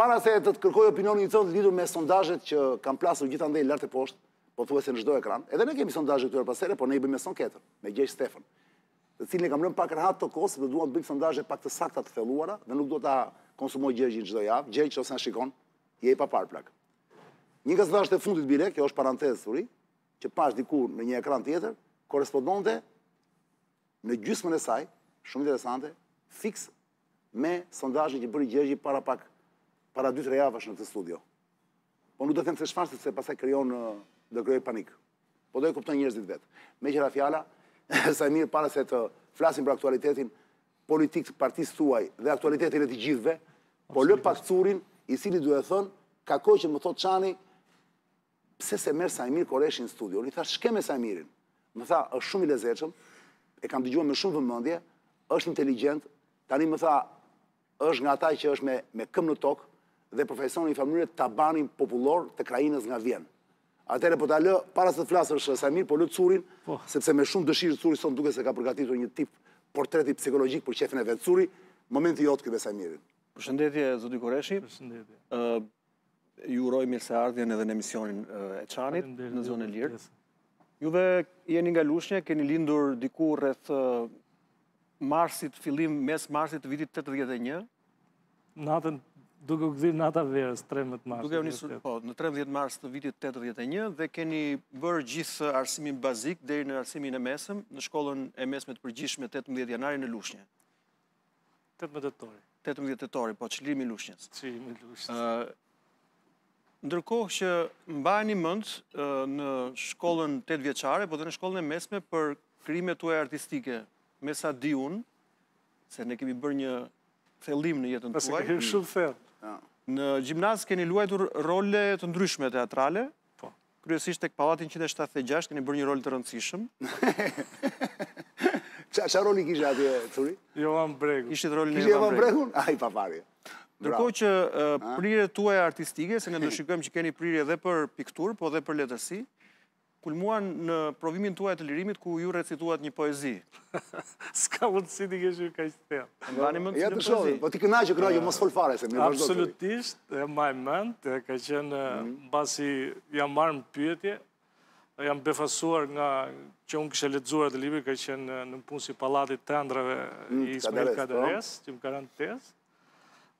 Para se të të kërkoj opinionin tënd lidhur me sondazhet që kanë plasur gjithandej lartë e poshtë, pothuajse në çdo ekran, edhe ne kemi sondazhe të herëpashershme, po ne i bëjmë sondazhe me Gjergj Stefan, të cilin e kam lënë pak rahat të kotë se duam të bëjmë sondazhe pak të sakta të thelluara dhe nuk do të konsumoj Gjergjin çdo javë, Gjergj që ose në shikon, je i paparë plak. Një nga sondazhet e fundit bile, kjo është parantezë Curi, që pashë diku në një ekran tjetër, korrespondonte në gjysmën e saj, shumë interesante, fiks me sondazhin që bëri Gjergji para pak para 2-3 javësh në këtë studio. Po nuk do të them se çfarë sepse pastaj krijon do krijoj panik. Po do e kuptojnë njerëzit vetë. Meqë ra fjala, Saimir, para se të flasim për aktualitetin politik të partisë tuaj dhe aktualitetin e të gjithëve, po lë pak Curin, i cili duhet thënë, ka kohë që më thotë Çani, Pse s'e merr Saimir Korreshin në studio? Unë i thashë, ç'ke me Saimirin? Më tha, është shumë i lezetshëm, e kam dëgjuar me shumë vëmendje, është inteligjent, tani më tha, është nga ata që është me këmbë në tokë dhe përfaqëson në fakt tabanin popullor të krahinës nga vjen. Atëherë po ta lë para se të flasësh eh, Saimir, po lë Curin, po. sepse me shumë dëshirë Curi sonte duket se ka përgatitur një tip portreti psikologjik për qejfin e vet. Curi, momenti yt ky me Saimirin. Përshëndetje zoti Korreshi. Përshëndetje. Ë eh, Ju uroj mirëseardhjen edhe në emisionin e Çanit në zonën e lirë. Juve jeni nga Lushnja, keni lindur diku rreth marsit, fillim mes marsit të vitit 81. Natën duke u gdhirë dita e verës, 13 mars. Duke u nisur, po, në 13 mars të vitit 81 dhe keni bërë gjithë arsimin bazik deri në arsimin e mesëm në shkollën e mesme të përgjithshme 18 janari në Lushnje. 18 tetori. 18 tetori, po çlirimi i Lushnjës. Çlirimi i Lushnjës. Ndërkohë që mbaheni mend në shkollën 8 vjeçare, po dhe në shkollën e mesme për krijimet tuaja artistike, me sa di unë, se ne kemi bërë një thellim në jetën tuaj. Paskemi hyrë shumë thellë. Në gjimnaz keni luajtur role të ndryshme teatrale, kryesisht tek Pallati 176 keni bërë një rol të rëndësishëm. Ça, ça roli kishte atje, Curi? Jovan Bregu. Kishit rolin Jovan Bregu? A, i papari. Ndërkohë që prirjet tuaja artistike, se ne do shikojmë që keni prirje edhe për pikturë, po edhe për letërsi, kulmuan në provimin tuaj të lirimit ku ju recituat një poezi. S'ka mundësi t'i ketë kaq. Ja të shohim, po ti kënaqe, kënaqe, mos fol fare se mirë vazhdo. Absolutisht, e mbaj mend, ka qenë mhm. mbasi jam marrë në pyetje, jam befasuar nga që unë kisha lexuar dhe librin, ka qenë Nëpunësi i pallatit të ëndrrave mm, i Ismail Kadaresë, po. që më ka rënë tezë.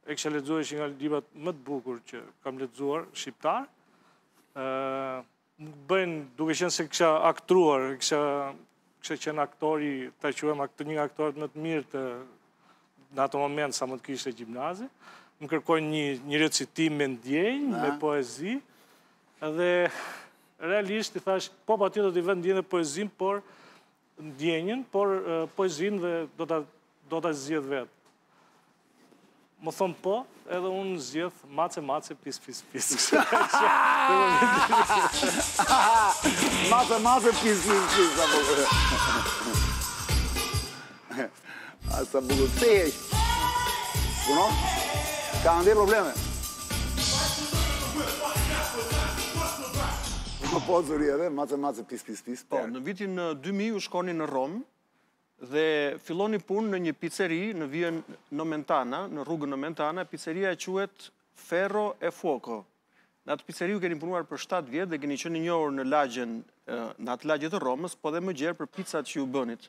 E kisha lexuar, një nga librat më të bukur që kam lexuar, shqiptarë. bëjnë duke qenë se kisha aktruar, kisha kisha qenë aktori, ta quajmë aktor, një nga aktorët më të mirë të në atë moment sa mund të kishte gjimnazi. Më kërkojnë një një recitim me ndjenjë me poezi. Dhe realisht i thash, po patjetër do t'i vë ndjenjë poezinë, por ndjenjën, por poezinë dhe do ta do ta zgjedh vet. Më thonë po, edhe unë zgjedh mace mace pis pis pis. Mace mace pis pis pis. A sa bukur ti je. Uno. Ka ndonjë problem. Po po Suri edhe, mace mace pis pis pis. Po, në vitin 2000 ju shkoni në Romë dhe filloni punë në një pizzeri në Via Nomentana, në rrugën Nomentana, pizzeria quhet Ferro e Fuoco. Në atë pizzeri ju keni punuar për 7 vjet dhe keni qenë i njohur në lagjen në atë lagje të Romës, po dhe më gjerë për pizzat që ju bënit.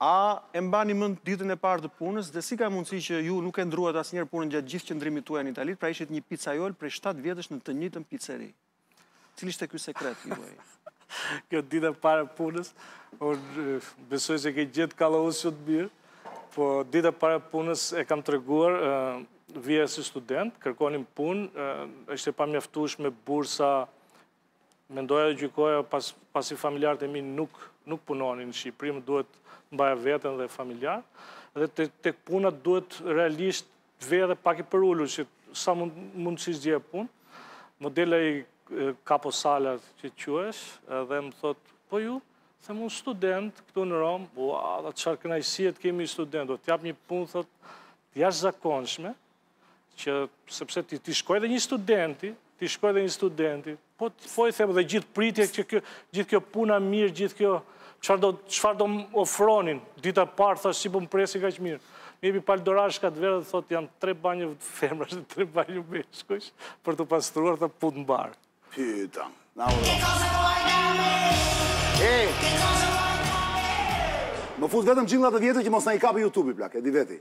A e mbani mend ditën e parë të punës dhe si ka mundësi që ju nuk e ndërruat asnjëherë punën gjatë gjithë qëndrimit tuaj në Itali, pra ishit një pizzaiol prej 7 vjetësh në të njëjtën pizzeri? Cili ishte ky sekreti juaj? Kjo dita e parë e punës, unë besoj se ke gjithë kallauzë të mirë, po dita e parë e punës e kam treguar, vija si student, kërkonim punë, është e pamjaftueshme bursa, mendoja dhe gjykoja, pasi familjarët e mi nuk nuk punonin në Shqipëri, më duhet të mbaja veten dhe familjarët, dhe tek punat duhet realisht Të veje edhe pak i përulur që sa mund mundësisht të gjeje punë. Më del ai kaposala që quhesh, edhe më thot, po ju, s'e mund student këtu në Romë, u, dhe te çar kënaqësie të kemi student, do t'jap një punë, thot, të jashtëzakonshme, që sepse t'i, t'i shkojë dhe një studenti, t'i shkojë dhe një studenti, Po të po them dhe gjithë pritje që kjo, gjithë kjo puna e mirë, gjithë kjo, çfarë do, çfarë do më ofronin, dita e parë, thashë si po më presin kaq mirë. Më jep një palë dorashka të verë dhe thotë janë tre banjo femrash dhe tre banjo meshkujsh për të pastruar këtu në bar. Pyta, na u do. Më fut vetëm xhingëllat e vjetër që mos na i kapë YouTube-i plak, e di vetë ti.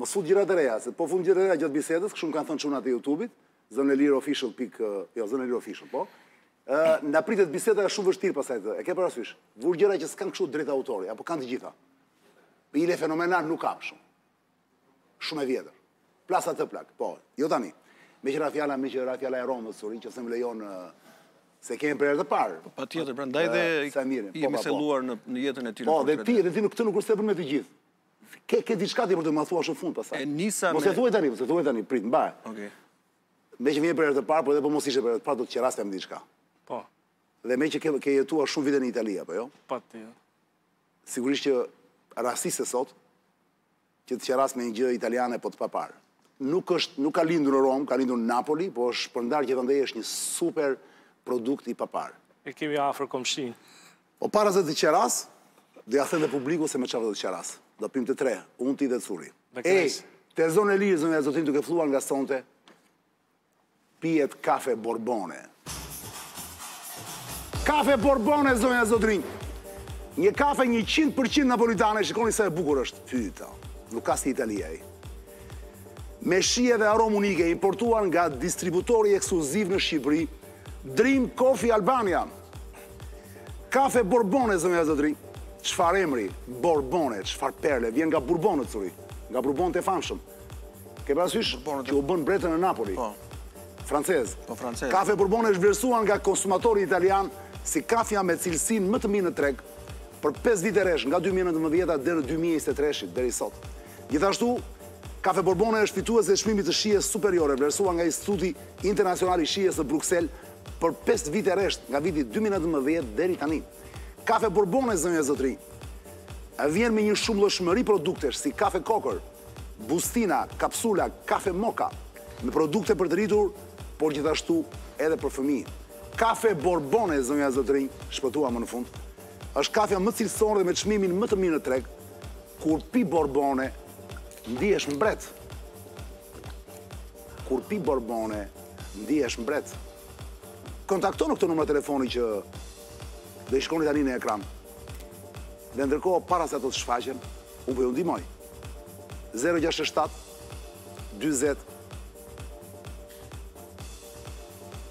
Mos fut gjëra të reja, se po fut gjëra të reja gjatë bisedës, kështu më kanë thënë çunat e YouTube-it, Zonë e Lirë official pikë, jo, Zonë e Lirë official, po. Ë, na pritet biseda është shumë e vështirë pastaj të, e ke parasysh? Vër gjëra që s'kanë kështu të drejtë autori, apo kanë të gjitha. Pile fenomenal nuk ka kështu. Shumë e vjetër. Plase atë plak, po, jo tani. Meqë ra fjala, meqë ra fjala e Romës, Suri, në qoftë se më lejon se kemi për herë të parë. Po, patjetër, prandaj dhe i po, jemi po. seluar në, në jetën e tij. Po, dhe ti, dhe ti nuk të nuk është me të gjithë. Ke ke diçka ti për të ma thënë në fund pastaj. E nisa me Mos e thuaj tani, mos e thuaj tani, prit mbaj. Okej. Meqë vjen për herë të parë, por edhe po mos ishe për herë të parë, do të të qerasja me diçka. Po. Dhe meqë ke, ke jetuar shumë vite në Itali, apo jo? Po ti. Sigurisht që rastisi sot që të qeras me një gjë italiane po të paparë. Nuk është, nuk ka lindur në Romë, ka lindur në Napoli, po është shpërndarë gjithandej, është një super produkt i paparë. E kemi afër komshinë. Po para se të qeras, do ia them dhe publikut se me çfarë do të qeras. Do pimë të tre, unë, ti dhe Curi. Me kënaqësi. Ej, te zonë e lirë, zonja zotërinj, duke filluar nga sonte, pihet kafe borbone. Kafe borbone, zonja zotërinj! Një kafe 100% napolitane, shikoni sa e bukur është. Fyta. Nuk ka si Itali ai. Me shije dhe aromë unike importuar nga distributori ekskluziv në Shqipëri, Dream Coffee Albania. Kafe Borbone, zonja e zotërinj. Çfarë emri? Borbone, çfarë perle? Vjen nga Burbonët, Curi. Nga Burbonët e famshëm. Ke parasysh që u bën mbretër në Napoli? Po. Francezë. Po, francezë. Kafe Borbone është vlerësuar nga konsumatori italian si kafja me cilësinë më të mirë në treg për 5 vite rresht, nga 2019-a deri në 2023-shit, deri sot. Gjithashtu, Kafe Borbone është fituese e çmimit të shijes superiore, vlerësuar nga Instituti Internacional i Shijes në Bruksel për pesë vite rresht, nga viti dy mijë e nëntëmbëdhjetë deri tani. Kafe Borbone, zonja e zotërinj, vjen me një shumëllojshmëri produktesh si kafe kokërr, bustina, kapsula, kafe moka, me produkte për të rritur, por gjithashtu edhe për fëmijë. Kafe Borbone, zonja e zotërinj, shpëtuat më në fund, është kafja më cilësore dhe me çmimin më të mirë në treg. Kur pi Borbone, ndihesh mbret. Kur pi borbone, ndihesh mbret. Kontakto në këto numra telefoni që do i shikoni tani në ekran. Dhe ndërkohë para se ato të shfaqen, unë po ju ndihmoj. 067 20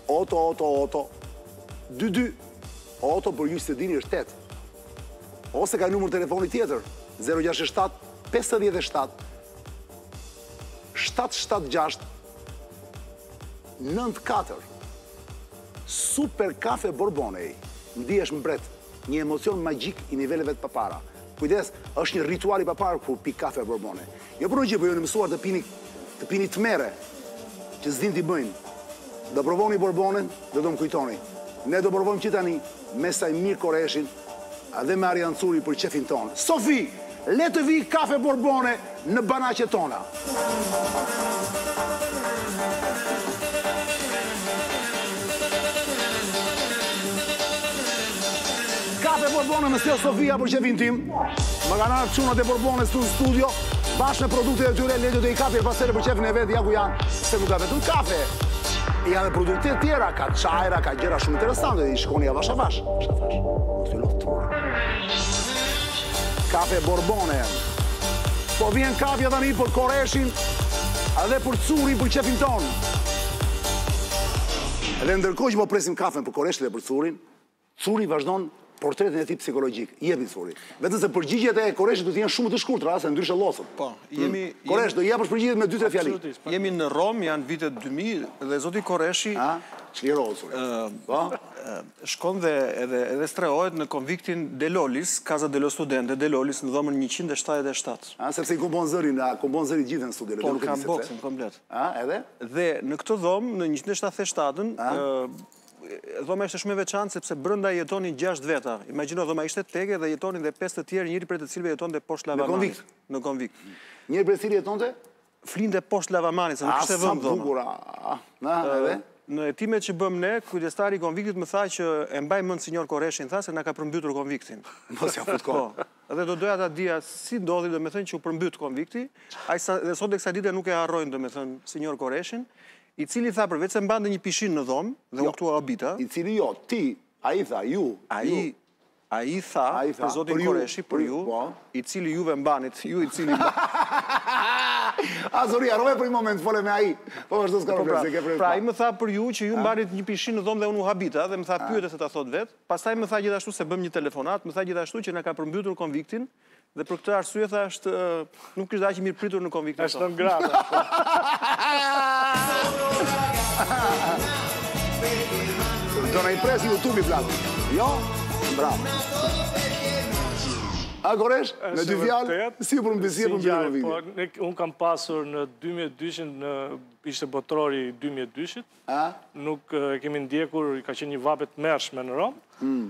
Oto, oto, oto, dy, dy, oto për ju që s'e dini është tetë. Ose ka numër telefoni tjetër, 067 57 Shtatë shtatë gjashtë nëntë katër Super kafe borbone ej Ndihesh mbret Një emocion magjik i niveleve të papara Kujdes është një ritual i paparë kur pi kafe borbone Jo për ndonjë gjë po ju jeni mësuar të pini të pini tmerre që s'dinë t'i bëjnë Do provoni borbonen dhe do më kujtoni Ne do provojmë që tani me Saimir Koreshin Dhe me Arjan Curin për qejfin tonë. Sofi, le të vijë kafe borbone në banakët tanë. Kafe borbone më sjell Sofia për qejfin tim. Më kanë ardhur çunat e borbones këtu në studio, bashkë me produktet e tyre, le t'ju të i kapë Elbasere për qejfin e vet, ja ku janë, se nuk ka vetëm kafe. Janë edhe produkte të tjera, ka çajra, ka gjëra shumë interesante, i shikoni avash avash. Çfarë thashë? Mos të lodh truri. Kafe borbone janë. Po vjen kafja tani për koreshin edhe për curin për qejfin tonë. Dhe ndërkohë që po presim kafen për koreshin dhe për curin, curi vazhdon portretin e tij psikologjik. Jepi curi. Vetëm se përgjigjet e koreshit do të jenë shumë të shkurtra, se ndryshe llosët. Po, jemi hmm. Koresh, do i japsh përgjigjet me 2-3 fjali. Jemi në Romë, janë vitet 2000 dhe zoti Koreshi, a? Çlirozur. Ëh, po. shkon dhe edhe edhe strehohet në konviktin De Lolis, Casa dello Studente, De Lolis në dhomën njëqind e shtatëdhjetë e shtatë. A, sepse i kumbon zërin, a, kumbon zërin gjithë në studio, le të Po, nuk e di kam sepse. boksin komplet. A, edhe? Dhe në këtë dhomë, në njëqind e shtatëdhjetë e shtatën, ë, dhoma ishte shumë e veçantë sepse brenda jetonin gjashtë veta. Imagjino, dhoma ishte teke dhe jetonin dhe pesë të tjerë, njëri prej të cilëve jetonte poshtë Në lavamanit. konvikt. Në konvikt. Njëri prej të cilëve jetonte? flinte poshtë lavamanit, se nuk kishte vend dhoma. A, sa bukur, a, na, edhe? Në hetimet që bëmë ne, kujdestari i konviktit më tha që e mbaj mend sinjor Koreshin, tha se na ka përmbytur konviktin. Më si a putë kohë. Po, edhe do doja ta dija si ndodhi domethënë që u përmbyt konvikti, ai sa dhe sot e kësaj dite nuk e harrojnë domethënë sinjor Koreshin, i cili tha përveç se mbante një pishinë në dhomë dhe unë u habita. I cili jo, ti, ai tha, ju, ai, Ai tha për zotin Koreshi, për ju, i cili juve mbanit, ju i cili mbanit. A, sorry, harrove për një moment, fole me ai. Po, vazhdo, s'ka problem, se ke fryrë. Pra, ai më tha për ju që ju mbanit një pishinë në dhomë dhe unë u habita dhe më tha pyete se ta thotë vetë. Pastaj më tha gjithashtu se bëmë një telefonatë, më tha gjithashtu që na ka përmbytur konviktin Dhe për këtë arsye tha është nuk ishte aq i mirëpritur në konviktin. Është në gratë. Do na i presi YouTube-i vlat. Jo? Bravo. A Koresh? Me dy fjalë, si e përmbyse për të bërë video. Po, unë kam pasur në 2002, në ishte botërori 2002, nuk e kemi ndjekur, ka qenë një vapë e tmerrshme në Romë, hmm.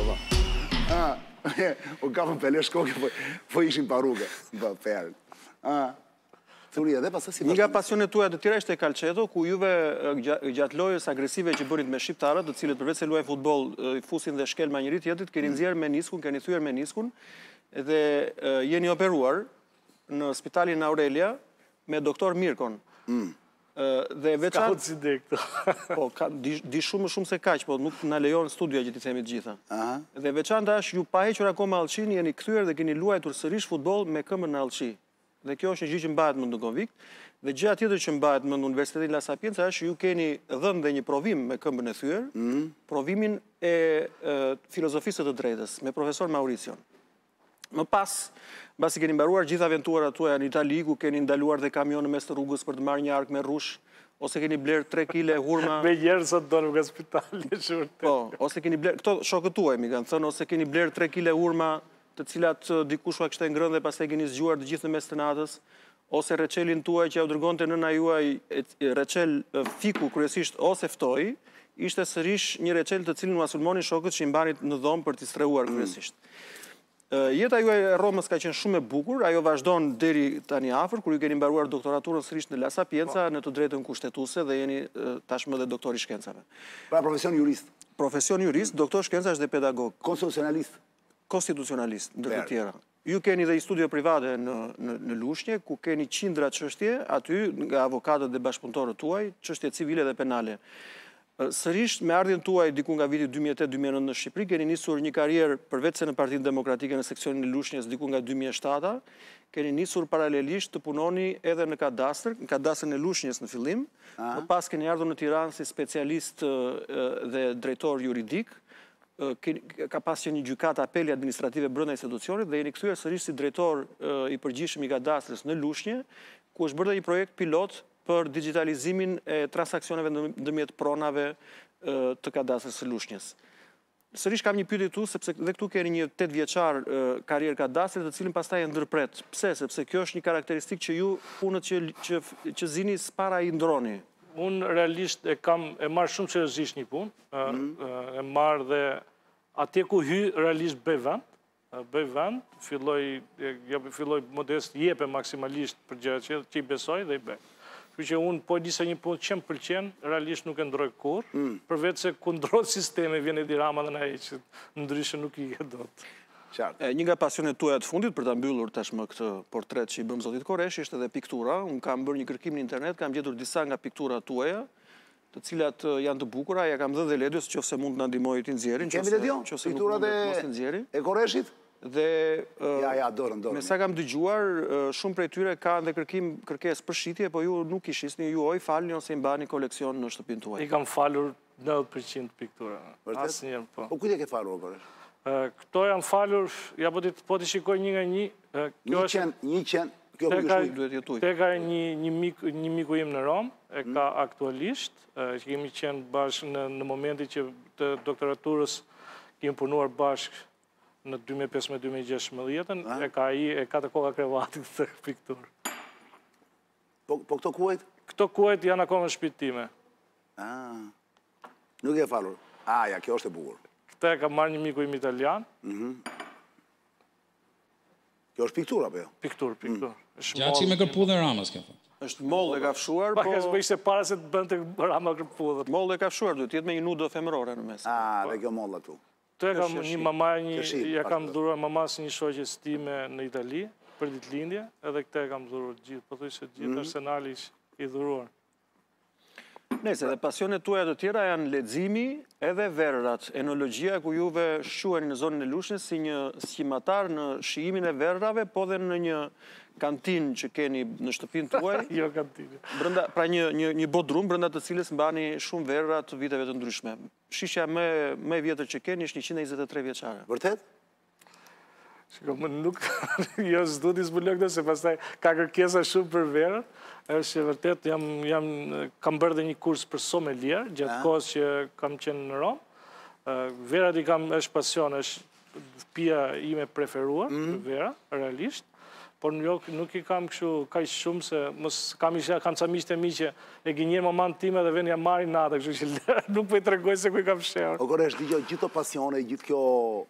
Opa. A, u kapën për leshkoke, po, po ishin paruke. Po, per. A, thuri edhe pasë si... Një nga pasionet tuaja të tjera ishte kalçeto, ku juve gjatë lojës agresive që bënit me shqiptarët, të cilët përveç se luajnë futboll, fusin dhe shkelma njëri-tjetrit, keni mm. nxjerrë meniskun, keni thyer meniskun, dhe jeni operuar në spitalin Aurelia me doktor Mirkon. Mm. Dhe e veçan... S'ka, di dhe këto. Po, di shumë më shumë se kaq, po nuk na lejon studioja që t'i themi të gjitha. Dhe e veçanta është ju pa hequr akoma allçinë, jeni kthyer dhe keni luajtur sërish futbol me këmbën në allçi. Dhe kjo është një gjë që mbahet mend në konvikt. Dhe gjëja tjetër që mbahet mend në Universitetin La Sapienza është ju keni dhënë dhe një provim me këmbën e thyer, mhm. provimin e filozofisë së të drejtës, me profesor Mauricion. Më pas, mbasi keni mbaruar gjithë aventurat tuaja në Itali, ku keni ndaluar dhe kamion në mes të rrugës për të marrë një arkë me rrush, ose keni blerë 3 kile hurma... Më mirë sot do në spital, shurë të... Po, ose keni blerë... Këto shokët tuaj, m'i kanë thënë, ose keni blerë 3 kile hurma të cilat dikush ua kishte ngrënë dhe pastaj i keni zgjuar të gjithë në mes të natës, ose reçelin tuaj që jua dërgonte nëna juaj reçel fiku kryesisht ose ftoi, ishte sërish një reçel të cilin ua sulmonin shokët që i mbanit në dhomë për t'i strehuar mm. kryesisht. Jeta juaj e Romës ka qenë shumë e bukur, ajo vazhdon deri tani afër, kur ju keni mbaruar doktoraturën sërish në La Sapienza, po. në të drejtën kushtetuse dhe jeni tashmë dhe doktor i shkencave. Pra profesion jurist. Profesion jurist, doktor shkencash dhe pedagog. Konstitucionalist. Konstitucionalist, ndër të tjera. Ju keni dhe një studio private në në Lushnje, ku keni qindra çështje aty nga avokatët dhe bashkëpunëtorët tuaj, çështje civile dhe penale. Sërish me ardhjen tuaj diku nga viti 2008-2009 në Shqipëri keni nisur një karrierë përveçse në Partinë Demokratike në seksionin e Lushnjes diku nga 2007-a, keni nisur paralelisht të punoni edhe në kadastër, në kadastrën e Lushnjes në fillim, më pas keni ardhur në Tiranë si specialist dhe drejtor juridik, Ka pas qenë një gjykatë apeli administrative brenda institucionit dhe jeni kthyer sërish si drejtor i përgjithshëm i kadastrës në Lushnje, ku është bërë dhe një projekt pilot për digjitalizimin e transaksioneve ndërmjet pronave të kadastrës së Lushnjes. Sërish kam një pyetje këtu sepse dhe këtu keni një tetëvjeçar karrierë kadastre të cilin pastaj e ndërpret. Pse? Sepse kjo është një karakteristikë që ju punët që që zini s'para i ndrroni. Unë realisht e kam e marr shumë seriozisht një punë. e marr dhe atje ku hyj realisht bëj vend, bëj vend, filloj, filloj modest, jepem maksimalisht për gjëra që që i besoj dhe i bëj. Që unë po e nisa një punë që më pëlqen, realisht nuk e ndërroj kurrë, mm. përveçse kur ndërrohet sistemi, vjen Edi Rama dhe na heq, ndryshe nuk ikja dot. Qartë. Një nga pasionet tuaja të fundit për ta mbyllur tashmë këtë portret që i bëmë zotit Korreshi është edhe piktura. Unë kam bërë një kërkim në internet, kam gjetur disa nga pikturat tuaja. të cilat janë të bukura, ia kam dhënë dhe Ledjos, qoftë se mund të na ndihmojë t'i nxjerrim, qoftë se nuk mund të mos t'i nxjerrim. E Korreshit? Dhe, me sa kam dëgjuar, shumë prej tyre kanë dhe kërkim kërkesë për shitje, po ju nuk i shisni, ju o i falni ose i mbani në koleksion në shtëpinë tuaj. I kam falur 90% të pikturave. Vërtet? Po kujt ia ke falur, o Korreshi? Këto janë falur, ja po t'i po shikoj një nga një, Një qenë, një qenë, kjo për një shumë duhet jetuar. Këtë e ka një miku im në Romë, e mhm. ka aktualisht, që kemi qenë bashkë në momentit që të doktoraturës kemi punuar bashkë në 2015-2016, e ka i, e ka te koka krevatit këtë pikturë. Po, po këto kuajt? Këto kuajt janë akoma në shtëpinë time. Ah, nuk e falur. Aja, kjo është e bukur. Këtë e ka marrë një miku im italian. Mhm. Kjo është pikturë, apo jo? Pikturë, pikturë. Mm. Ngjaka si me kërpudhë e Ramës, kjo fakt. Është mollë e kafshuar, po... Pak e se para se të bënte Rama kërpudhë. Mollë e kafshuar, duhet të jetë me një nudo femërore në mes. A, dhe kjo mollë aty. Këtë e kam një mama, një, ia kam dhuruar mamasë së një shoqes time në Itali, për ditëlindje, edhe këtë e kam dhuruar gjithë, pothuajse gjithë mm. arsenali është i dhuruar. Ndërsa dhe pasionet tuaja të tjera janë leximi edhe verërat, enologjia ku juve shquheni në zonën e Lushnjës si një sqimatar në shijimin e verërave, po dhe në një kantinë që keni në shtëpinë tuaj. Jo kantinë. Brenda, pra një një një bodrum brenda të cilës mbani shumë verëra të viteve të ndryshme. Shishja më më e vjetër që keni është 123 vjeçare. Vërtet? Shiko, ëm nuk, jo, s'du ta zbuloj këtë, se pastaj ka kërkesa shumë për verën, është e vërtetë, jam, jam, kam bërë dhe një kurs për sommelier, gjatë ah. kohës që kam qenë në Romë, verërat i kam, është pasion, është pija ime e preferuar, mm. vera, realisht, por jo, nuk i kam kështu kaq shumë, se mos kam isha, kam ca miqë të mi që e gjejnë mamanë time dhe venë ia marrin atë, kështu që nuk po po i tregoj se ku i kam fshehur. Po ore, është gjithë, gjithë këto pasione, gjithë kjo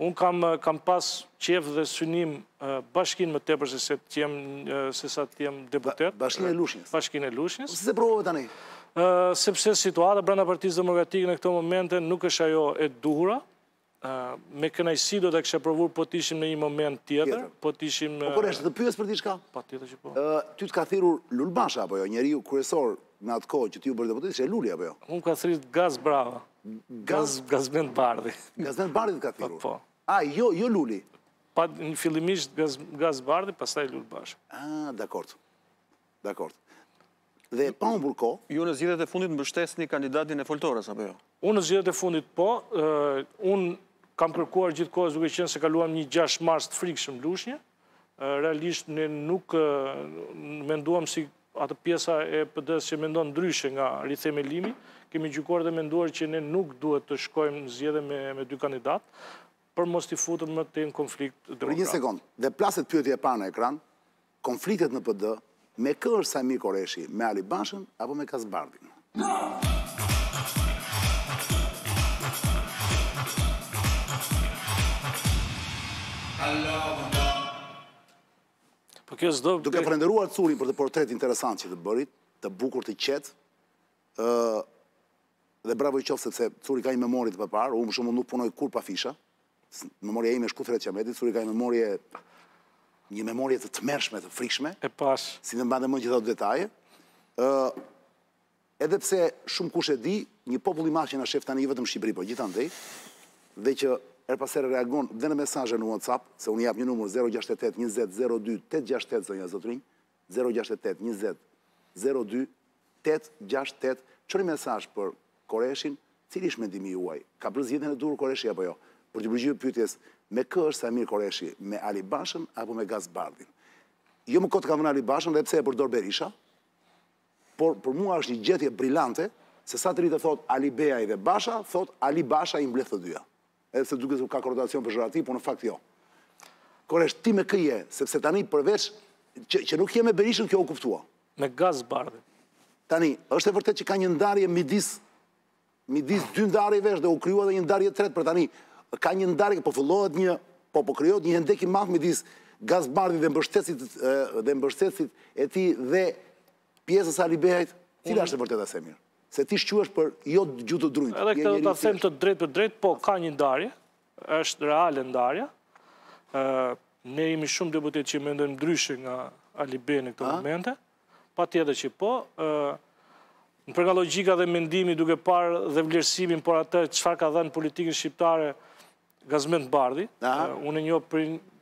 Unë kam kam pas qejf dhe synim bashkinë më tepër se se të jem se sa të jem deputet. Bashkinë e Lushnjës. Bashkinë e Lushnjës. Pse s'e provove tani? sepse situata brenda Partisë Demokratike në këto momente nuk është ajo e duhura. me kënaqësi do ta kisha provuar po të ishim në një moment tjetër, po të ishim Po po, a mund të të pyes për diçka? Patjetër që po. ty të ka thirrur Lul Basha apo jo? Njeriu kryesor në atë kohë që ti u bëre deputet ishte Luli apo jo? Mua më ka thirrë Gazi. Bravo. Gaz... Gazmend Bardhi. Gazmend Bardhi të ka thirrur? Po. A, jo, jo Luli? Po, fillimisht Gaz Bardhi, pastaj Lul Basha. A, dakord. Dakord. Dhe pa më burko... Ju në zgjedhjet e fundit mbështesni kandidatin e Foltores, apo jo? Unë në zgjedhjet e fundit, po. Unë kam kërkuar gjithë kohës duke qenë se kaluam një 6 mars të frikshëm në Lushnjë. realisht ne nuk menduam, si ajo pjesa e PD-së që mendon ndryshe nga rithemelimi, kemi gjykuar dhe menduar që ne nuk duhet të shkojmë në zgjedhje me, me dy kandidatë, për mos t'i futur më tej në konflikt demokratët. Për një sekondë, dhe plaset pyetja e parë në ekran, konfliktet në PD, Me kë është Saimir Korreshi, me Ali Bashën apo me Gaz Bardhin? Po kjo s'do... Duke falënderuar Currin për atë portret interesant që të bëri, të bukur të qetë, dhe bravo i qoftë sepse Curri ka një memori të paparë, unë shumë nuk punoj kurrë pa fisha, Memoria ime është kukudh i qametit, Curri ka një memorie, një memorie të tmerrshme, të frikshme. E pas. Si t'i mban mend gjithë ato detaje. Edhe pse shumë kush e di, një popull i madh që na sheh tani jo vetëm Shqipëri, po gjithandej, dhe që herë pas here reagon dhe në mesazhe në WhatsApp, se unë i jap një numër 068 20 02 868 zonja zotërinj, zero gjashtëdhjetë e tetë, njëzet, zero dy, tetë, gjashtë, tetë, çoni mesazh për Korreshin, cili është mendimi juaj, ka bërë zgjedhjen e duhur Korreshi apo jo? Për t'iu përgjigjur pyetjes, me kë është Saimir Korreshi, me Ali Bashën apo me Gaz Bardhin? Jo më kot kam vënë Ali Bashën dhe pse e përdor Berisha, por për mua është një gjetje brilante se sa të rrijë të thotë Alibeaj dhe Basha, thotë Ali Basha i mbledh të dyja. Edhe pse duket sikur ka konotacion pezhorativ, por në fakt jo. Korresh, ti me kë je? Sepse tani përveç që që nuk je me Berishën, kjo u kuptua. Me Gaz Bardhin. Tani, është e vërtetë që ka një ndarje midis midis dy ndarjevesh dhe u krijua edhe një ndarje e tretë, por tani ka një ndarje, po fillohet një, po po krijohet një hendek i madh midis Gaz Bardhit dhe mbështetësve dhe mbështetësve të tij dhe Pjesës së Alibeajt, cila është e vërteta Saimir? Se ti shquhesh për jo gjuhë të drunjtë. Edhe këtë do ta them drejtpërdrejt, po ka një ndarje, është reale ndarja. Ne jemi shumë deputetë që mendojmë ndryshe nga Alibeaj në këtë momente. Patjetër që po. Ne për nga logjika dhe mendimi duke parë dhe vlerësimin, për atë çfarë ka dhënë në politikën shqiptare, Gazmend Bardhi, unë e njoh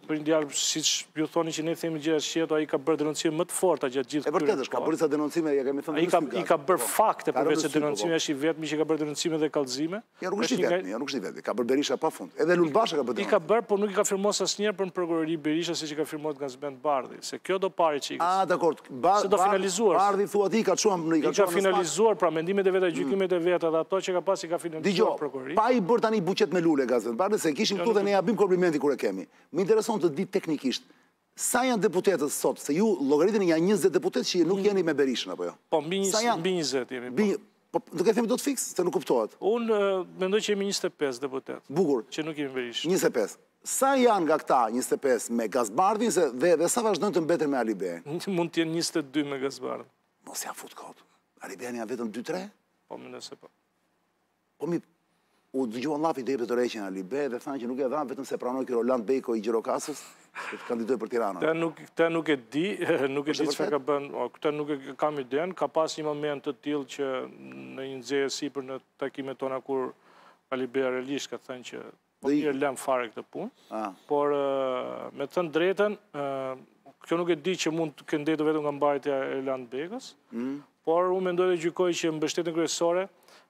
për një djalë, siç ju thoni që ne themi gjithë këto, ai ka bërë denoncimet më të forta gjatë gjithë kësaj. E vërtetë është, ka bërë sa denoncime, ia kemi thënë në sy kaq. Ai ka bërë fakte përveçse denoncime, po. është i vetmi që i ka bërë denoncime dhe kallëzime. Jo nuk është i vetmi, jo nuk është i vetmi, ka bërë Berisha pa fund, edhe Lul Basha ka bërë denoncime. I ka bërë, por nuk i ka firmos asnjëherë për në prokurori Berisha, siç i ka firmos Gazmend Bardhi, se kjo do pak guxim. A, dakord, Bardhi thua ti i ka çuar në SPAK. I ka finalizuar, pra mendimet e veta, gjykimet e veta dhe ato që ka pas i ka finalizuar prokurori. Dëgjo, pa i bërë tani buqetë me lule Gaz Bardhit se e kishim këtu dhe ne ia bëjmë komplimentin kur e kemi. Më intereson të di teknikisht sa janë deputetët sot, se ju llogariteni nga njëzet deputetë që nuk jeni me Berishën apo jo? Po, mbi njëzet jemi. Po nuk e themi dot fiks, se nuk kuptohet. Unë mendoj që jemi 25 deputetë. Bukur. Që nuk jemi me Berishën. 25. Sa janë nga këta 25 me Gaz Bardhin dhe dhe sa vazhdojnë të mbeten me Alibeajn? Mund të jenë 22 me Gaz Bardhin. Mos ia fut kot. Me Alibeajn janë vetëm 2-3? Po mendoj se po. Po mi U dëgjua llafi të jepte dorëheqjen Ali Be dhe thanë që nuk e dha vetëm se s'pranoi ky Roland Bejko i Gjirokastrës që të kandidojë për Tiranën. Këtë nuk e di, nuk e di çfarë ka bënë, këtë nuk e kam idenë, ka pas një moment të tillë që në një nxehje e sipër në takimet tona kur Ali Be realisht ka thënë që po mirë e lëmë fare këtë punë, ah. por me thënë të drejtën, kjo nuk e di që mund të ketë ndodhur vetëm nga mbajtja e Land Bejkos, mm. Por unë mendoj dhe gjykoj që mbështetjen kryesore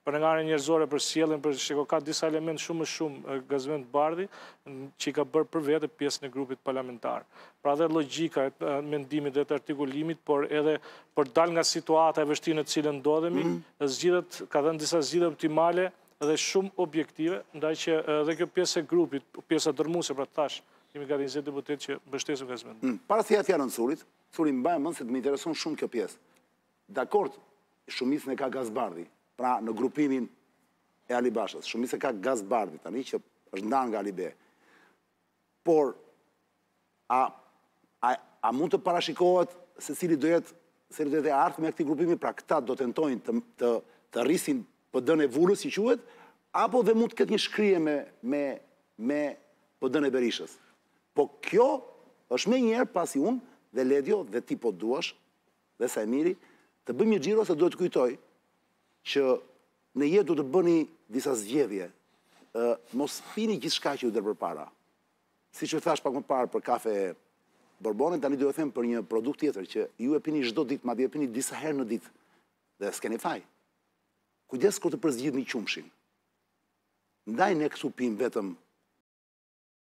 për nga ana njerëzore, për sjelljen për shiko ka disa elementë shumë më shumë Gazmend Bardhi që i ka bërë për vete pjesën e grupit parlamentar. Pra dhe logjika e mendimit dhe të artikulimit, por edhe për të dalë nga situata e vështirë në të cilën ndodhemi, mhm. zgjidhet ka dhënë disa zgjidhje optimale dhe shumë objektive, ndaj që edhe kjo pjesë e grupit, pjesa dërmuese pra tash, kemi gati 20 deputetë që mbështesim Gazmendin. Mm, para se t'ia jap fjalën Surit, Suri, mbaja mend se më intereson shumë kjo pjesë. Dakord, shumicën e ka Gaz Bardhi, pra në grupimin e Alibashës. Shumicën e ka Gaz Bardhi tani që është ndarë nga Ali Be. Por a a a mund të parashikohet se cili do jetë se do jetë e ardhmja e këtij grupimi, pra këta do tentojnë të të të rrisin PD-në e vulës, si quhet, apo dhe mund të ketë një shkrirje me me me PD-në e Berishës. Po kjo është menjëherë pasi unë dhe Ledio dhe ti po duash dhe Saimiri të bëjmë një xhiro se duhet t'ju kujtoj që në jetë duhet të bëni disa zgjedhje. Ë mos pini gjithçka që ju del përpara. Siç ju thashë pak më parë për kafe Borbonin, tani do ju them për një produkt tjetër që ju e pini çdo ditë, madje e pini disa herë në ditë dhe s'keni faj. Kujdes kur të përzgjidhni qumështin. Ndaj ne këtu pimë vetëm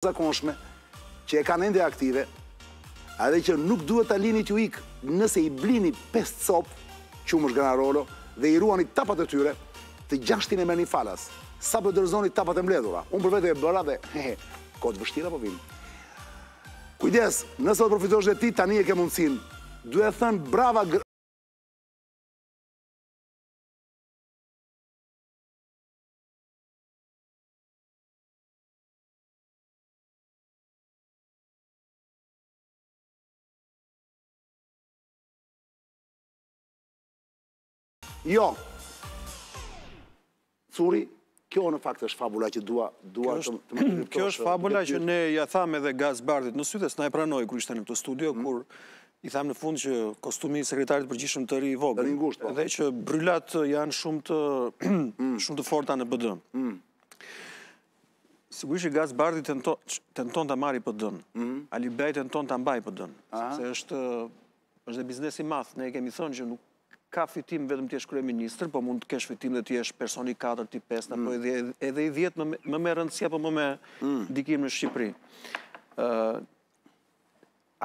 zakonshme që e kanë ende aktive, edhe që nuk duhet ta lini t'ju ikë nëse i blini 5 copë qumësht Granarolo, dhe i ruani tapat e tyre, të gjashtin e merni falas, sapo dorëzoni tapat e mbledhura, unë për vete e bëra dhe, he he, kohë të vështira po vijnë. Kujdes, nëse do të përfitosh dhe ti, tani e ke mundësinë. Duhet thënë brava Jo. Curi, kjo në fakt është fabula që dua dua të më kuptosh. Kjo është fabula që ne ia thamë edhe Gaz Bardhit në sy edhe, na e pranoi kur ishte në këtë studio mm. kur i thamë në fund që kostumi i sekretarit të përgjithshëm të rri i vogël. Të ngushtë. Po. Dhe që brylat janë shumë të mm. shumë të forta në PD. Mm. Sigurisht që Gaz Bardhi tenton tenton ta marrë PD-në. Alibeaj tenton ta mbajë PD-në, sepse është Është dhe biznes i madh. Ne kemi thënë që nuk ka fitim vetëm të jesh kryeministër, po mund të kesh fitim dhe të jesh personi i katërt, i pestë, apo mm. edhe, edhe i dhjetë, më, më me rëndësi apo më me mm. ndikim në Shqipëri. Uh,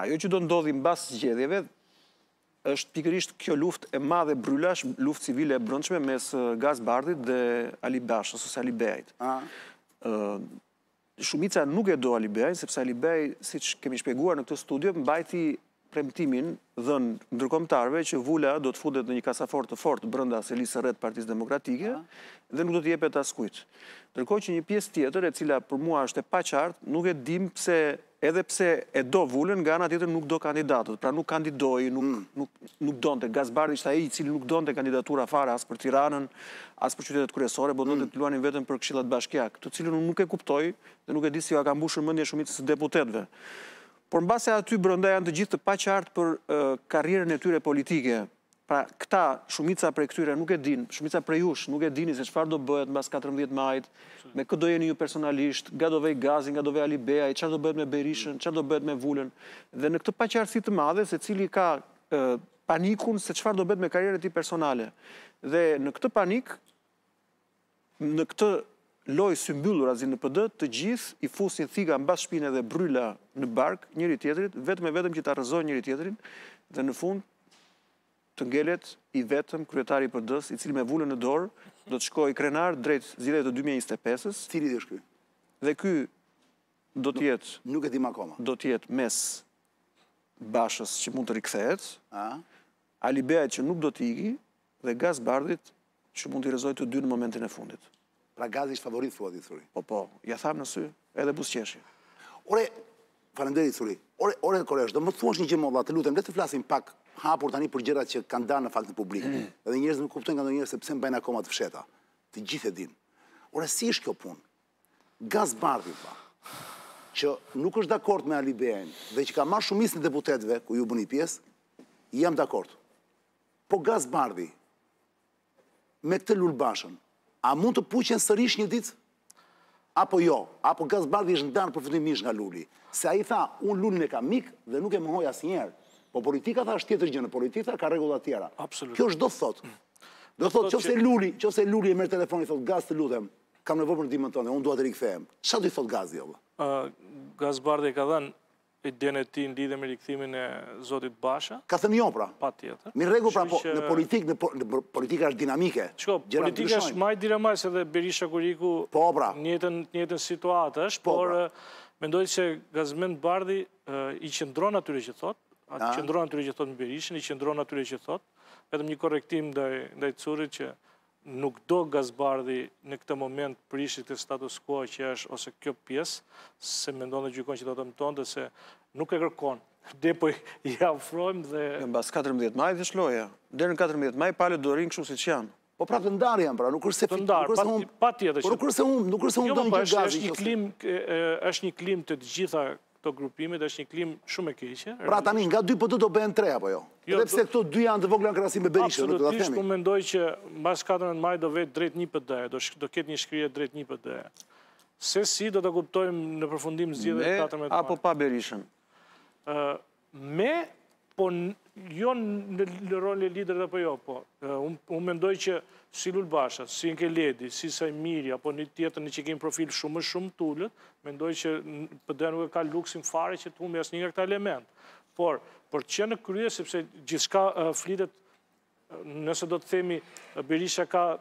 ajo që do ndodhi mbas zgjedhjeve, është pikërisht kjo luftë e madhe brylash, luftë civile e brendshme mes Gaz Bardhit dhe Alibashës, ose Alibeajt. Uh, Shumica nuk e do Alibeajn, sepse Alibeaj, siç kemi shpjeguar në këtë studio, mbajti premtimin e dhënë ndërkombëtarëve që vula do të futet në një kasafortë të fortë brenda selisë së re të Partisë Demokratike dhe nuk do të jepet askujt. Ndërkohë që një pjesë tjetër, e cila për mua është e paqartë, nuk e dimë pse edhe pse e do vulën, nga ana tjetër nuk do kandidatët, pra nuk kandidoi, nuk nuk nuk donte. Gaz Bardhi ishte ai i cili nuk donte kandidatura fare as për Tiranën, as për qytetet kryesore, por donte mm. të luanin vetëm për këshillat bashkiakë, të cilën unë nuk e kuptoj dhe nuk e di si ia ka mbushur mendjen shumicës së deputetëve. Por mbase aty brenda janë të gjithë të paqartë për karrierën e tyre politike. Pra, këta shumica prej këtyre nuk e dinë, shumica prej jush nuk e dini se çfarë do bëhet mbas 14 majit, me kë do jeni ju personalisht, nga do vejë Gazi, nga do vejë Alibeaj, çfarë do bëhet me Berishën, çfarë do bëhet me vulën. Dhe në këtë paqartësi të madhe, secili ka panikun se çfarë do bëhet me karrierën e tij personale. Dhe në këtë panik, në këtë lojë symbyllurazi në PD, të gjithë i fusin thika mbas shpine dhe bryla në bark njëri-tjetrit, vetëm e vetëm që ta rrëzojnë njëri-tjetrin dhe në fund të ngelet i vetëm kryetari i PD-së, i cili me vulën në dorë do të shkojë krenar drejt zgjedhjeve të dy mijë e njëzet e pesës. Cili është ky? Dhe ky do të jetë... Nuk e dimë akoma. Do të jetë mes Bashës që mund të rikthehet, Alibeajt që nuk do të iki dhe Gaz Bardhit që mund t'i rrëzojë të dy në momentin e fundit. Pra Gazi është favorit thua ti Curi. Po po, ia thamë në sy edhe buzëqeshi. Ore, faleminderit Curi. Ore, ore Korresh, do më thuash një gjë molla, të lutem, le të flasim pak hapur tani për gjërat që kanë dalë në fakt në publik. Mm. Edhe njerëzit nuk kuptojnë ndonjëherë se pse i mbajnë akoma të fshehta. Të gjithë e dinë. Ore si është kjo punë? Gaz Bardhi tha që nuk është dakord me Alibeajn dhe që ka marrë shumicën e deputetëve ku ju bëni pjesë, jam dakord. Po Gaz Bardhi me këtë Lul Bashën, a mund të puqen sërish një ditë? Apo jo, apo Gaz Bardhi është ndarë përfundimisht nga Luli. Se ai tha, unë Lulin e kam mik dhe nuk e mohoj asnjëherë. Po politika tha është tjetër gjë, në politikë tha ka rregulla të tjera. Kjo ç'do thotë? Do thotë, qoftë se Luli, qoftë se Luli e merr telefon i thotë Gaz të lutem, Kam nevojë për ndihmën tënde, unë dua të rikthehem. Çfarë do i thotë Gazi? Jo, Gaz Bardhi e ka dhënë idenë e tij në lidhje me rikthimin e zotit Basha? Ka thënë jo pra. Patjetër. Në rregull pra po në politikë në po, politika është dinamike. Shiko, politika është më dinamike se dhe Berisha kur iku. Po pra. Në njëjtën në njëjtën situatë është, po, por pra. mendoj se Gazmend Bardhi i qëndron atyre që thotë, atë qëndron atyre që thotë në Berishën, i qëndron atyre që thotë, vetëm një korrektim ndaj ndaj Currit që Nuk do Gaz Bardhi në këtë moment prishë këtë status quo që është ose kjo pjesë, se mendon dhe gjykon që do dëmtonte se nuk e kërkon. Dhe po i afrojmë dhe... Mbas 14 majit dhe shloja. Deri në 14 maj palët do rrinë kështu siç janë. Po pra të ndarë janë pra, nuk është se fitë, nuk është se unë. Patjetër që... Nuk është se unë, nuk është se unë të një gjithë gazë. Jo, është një klimë te të gjitha këto grupimet, është një klimë shumë e keqe. Pra tani, nga dy PD do bëhen tre, apo jo? Jo. Edhe pse këto dy janë të vogla në krahasim me Berishën, do ta themi. Absolutisht, unë mendoj që mbas katërmbëdhjetë majit do vetë drejt një PD-e, do ketë një shkrirje drejt një PD-e. Sesi do ta kuptojmë në përfundim zgjedhjet e katërmbëdhjetë majit. Me apo pa Berishën? Me, po jo në rolin e liderit apo jo, po. Unë mendoj që si Lul Basha, si Enkelejdi, si Saimiri, apo një tjetër ne që kemi profil shumë më shumë të ulët, mendoj që PD nuk e ka luksin fare që të humbë asnjë nga këta elementë. Por, për të qenë në krye, sepse gjithçka flitet Nëse do të themi, Berisha ka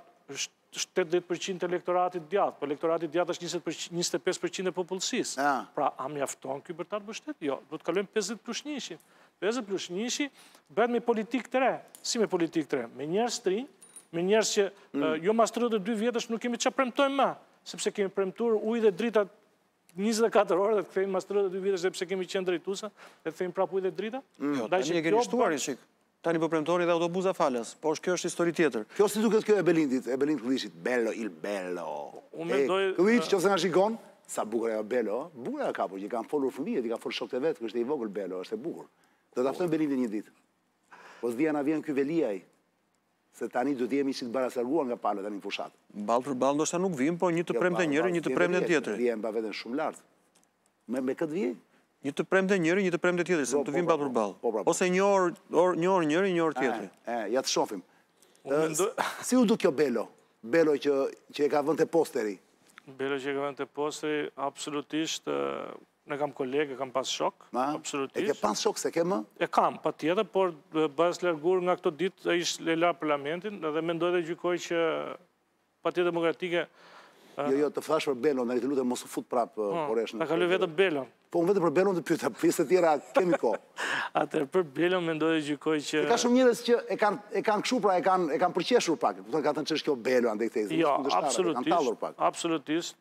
80 përqind të elektoratit djathtë, po elektorati i djathtë është 25 përqind e popullsisë. Pra, a mjafton kjo për të ardhë në pushtet? Jo, do të kalojmë 50 plus njëshin. 50 plus njëshi, bëhet me politikë të re. Si me politikë të re? Me njerëz të rinj, me njerëz që mm. jo mas 32 vjetësh nuk kemi ç'premtojmë ma, sepse kemi premtuar ujë dhe drita 24 orë dhe të kthehemi mas 32 vjetësh edhe pse kemi qenë drejtusa, dhe të themi prap ujë dhe drita. Mm. Jo, tani keni shtuar një çikë. Tani po premtoni dhe autobuza falas. Po kjo është histori tjetër. Kjo si duket kjo e Belindit, e Belind Këlliçit, bello il bello. Unë mendoj. Ej, Këlliç, nëse na shikon, sa bukur ajo bello ë, bukur e ka, por që i kanë folur fëmijët, i kanë folur shokët e vet kur ishte i vogël bello, është e bukur. Do ta ftojmë Belindin një ditë. Po s'di a na vjen ky Veliaj, se tani duhet të jemi si të barazlarguar nga palët tani në fushatë. Ballë për ballë ndoshta nuk vijmë, po një të premte njëri, një të premte tjetri. Jo, ballë, s'ke vjedhje, se Veliaj e mban veten shumë lart. Me këtë vijmë? Një të premte njëri, një të premte tjetri, se po, të po, vijmë po, ballë për ballë. Ose një orë, një orë njëri, një orë tjetri. E, ja të shofim. Si u duk, o Belo? Belo që, që e ka vënë te posteri? Belo që e ka vënë te posteri, absolutisht, e kam koleg, e kam pas shok, absolutisht. E ke pas shok s'e ke më? E kam, patjetër, por pas largimit nga këto ditë, e ish Lela parlamentin, dhe mendoj dhe gjykoj që Partia Demokratike Jo, jo, të flas për Belon, dhe të lutem mos u fut prapë po, Koreshin. Ta kaloj vetëm Belon. Po unë vetëm për Belon të pyeta, për pjesë të tjera kemi kohë. Atëherë për Belon mendoj e gjykoj që Ka shumë njerëz që e kanë e kanë kshu pra e kanë e kanë përqeshur pak. Do të thonë ka thënë ç'është kjo Belo andaj këtë. Jo, absolutisht. Kanë tallur pak. Absolutisht.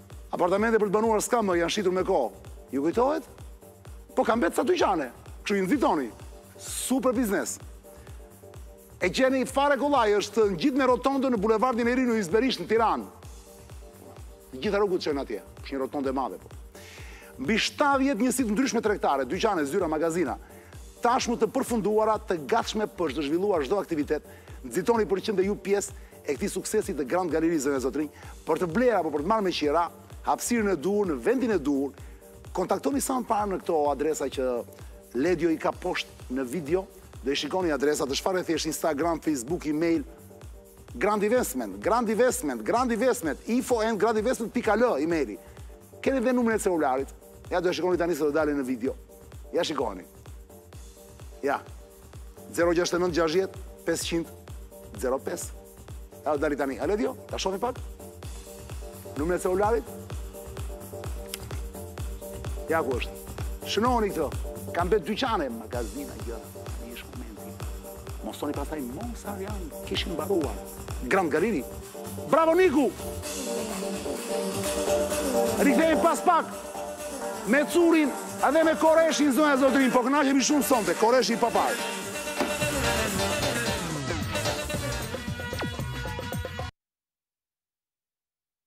Apartamente për të banuar s'ka më, janë shitur me kohë. Ju kujtohet? Po ka mbet ca dyqane, kështu që nxitoni. Super biznes. E gjeni fare kollaj, është ngjitur me rotondën në bulevardin e ri në Yzberisht në Tiranë. Të gjitha rrugët çojnë atje. Është një rotondë e madhe po. Mbi 70 njësi të ndryshme tregtare, dyqane, zyra, magazina, tashmë të përfunduara, të gatshme për të zhvilluar çdo aktivitet, nxitoni për të qenë dhe ju pjesë e këtij suksesi të Grand Gallery zonja zotërinj, për të blerë apo për të marrë me qira, hapësirën e duhur në vendin e duhur, kontaktoni sa më parë në këto adresa që Ledio i ka poshtë në video, do i shikoni adresat, është fare thjesht Instagram, Facebook, email, Grand Investment, Grand Investment, Grand Investment, info at grandinvestment.al emaili. Keni dhe numrin e celularit. Ja do e shikoni tani se do dalin në video. Ja shikoni. Ja, Zero gjashtë e nëntë gjashtëdhjetë pesëqind zero pesë. Ja doli tani? A Ledio? Ta shohim pak. Numrin e celularit. Ja ku është. Shënoni këto. Ka mbet dyqane, magazina, gjëra. Tani është momenti. Mos thoni pastaj mo Arjan, kishin mbaruar. Grand Gallery. Bravo Niku. Rikthehemi pas pak me Currin Edhe me Koreshin zonja zotërinj po kënaqemi shumë sonte, Koreshi i paparë.